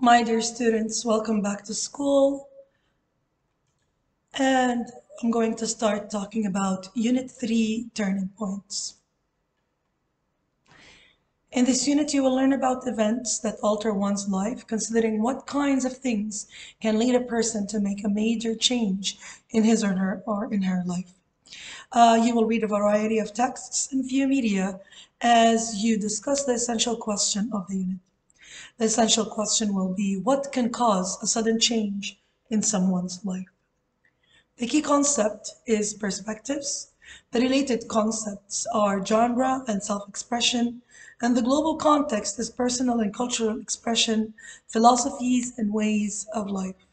My dear students, welcome back to school. And I'm going to start talking about Unit 3 Turning Points. In this unit, you will learn about events that alter one's life, considering what kinds of things can lead a person to make a major change in his or her or in her life. Uh, you will read a variety of texts and view media as you discuss the essential question of the unit. The essential question will be, what can cause a sudden change in someone's life? The key concept is perspectives. The related concepts are genre and self-expression, and the global context is personal and cultural expression, philosophies, and ways of life.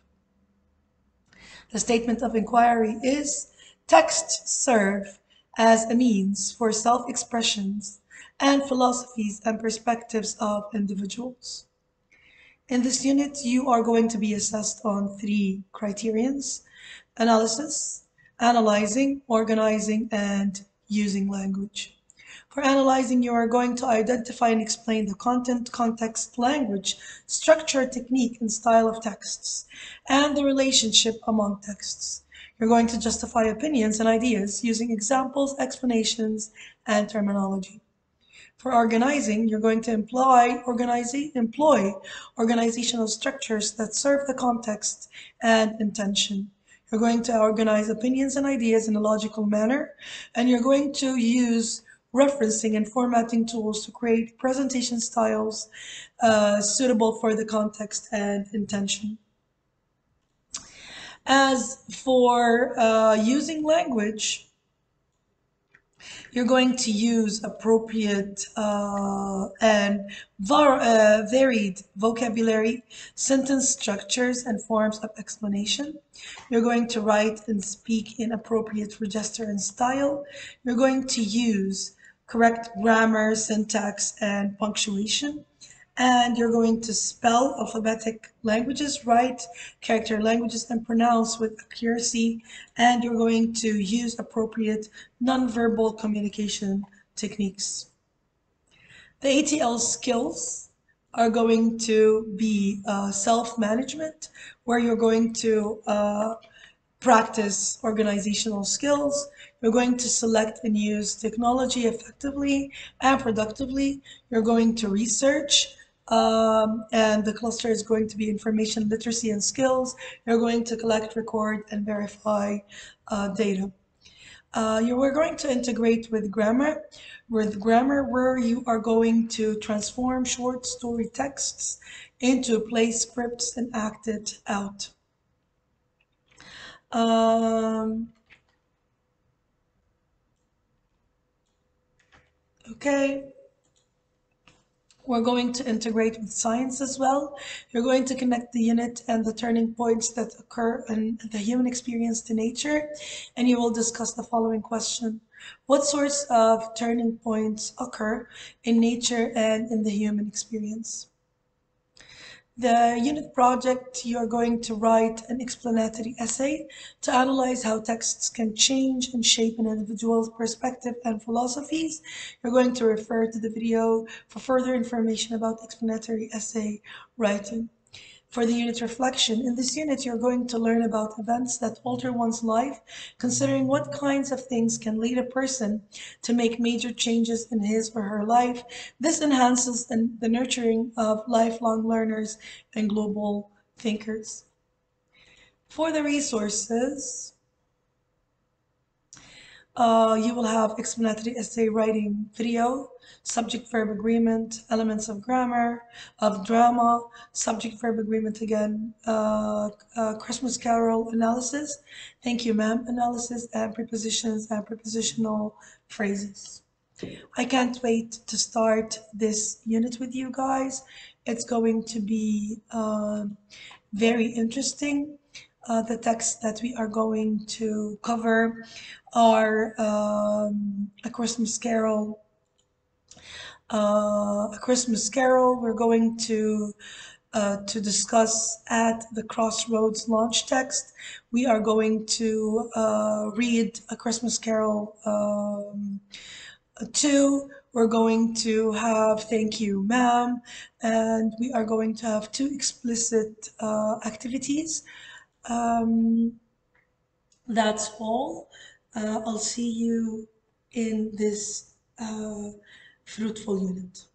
The statement of inquiry is, texts serve as a means for self-expressions and philosophies and perspectives of individuals. In this unit, you are going to be assessed on three criterions, analysis, analyzing, organizing, and using language. For analyzing, you are going to identify and explain the content, context, language, structure, technique, and style of texts, and the relationship among texts. You're going to justify opinions and ideas using examples, explanations, and terminology. For organizing, you're going to employ, employ organizational structures that serve the context and intention. You're going to organize opinions and ideas in a logical manner, and you're going to use referencing and formatting tools to create presentation styles uh, suitable for the context and intention. As for uh, using language, you're going to use appropriate uh, and uh, varied vocabulary, sentence structures, and forms of explanation. You're going to write and speak in appropriate register and style. You're going to use correct grammar, syntax, and punctuation and you're going to spell alphabetic languages right, character languages, and pronounce with accuracy, and you're going to use appropriate nonverbal communication techniques. The ATL skills are going to be uh, self-management, where you're going to uh, practice organizational skills. You're going to select and use technology effectively and productively. You're going to research um, and the cluster is going to be information literacy and skills. You're going to collect, record, and verify uh, data. Uh, you are going to integrate with grammar, with grammar where you are going to transform short story texts into play scripts and act it out. Um, okay. We're going to integrate with science as well. You're going to connect the unit and the turning points that occur in the human experience to nature. And you will discuss the following question. What sorts of turning points occur in nature and in the human experience? The unit project, you're going to write an explanatory essay to analyze how texts can change and shape an individual's perspective and philosophies. You're going to refer to the video for further information about explanatory essay writing for the unit reflection. In this unit, you're going to learn about events that alter one's life, considering what kinds of things can lead a person to make major changes in his or her life. This enhances the nurturing of lifelong learners and global thinkers. For the resources, uh, you will have explanatory essay writing video, subject-verb agreement, elements of grammar, of drama, subject-verb agreement again, uh, uh, Christmas Carol analysis, thank you ma'am, analysis, and prepositions and prepositional phrases. I can't wait to start this unit with you guys. It's going to be uh, very interesting uh, the texts that we are going to cover are um, A Christmas Carol, uh, A Christmas Carol. We're going to uh, to discuss at the Crossroads launch text. We are going to uh, read A Christmas Carol um, 2. we're going to have thank you, ma'am, and we are going to have two explicit uh, activities. Um, that's all. Uh, I'll see you in this uh, fruitful unit.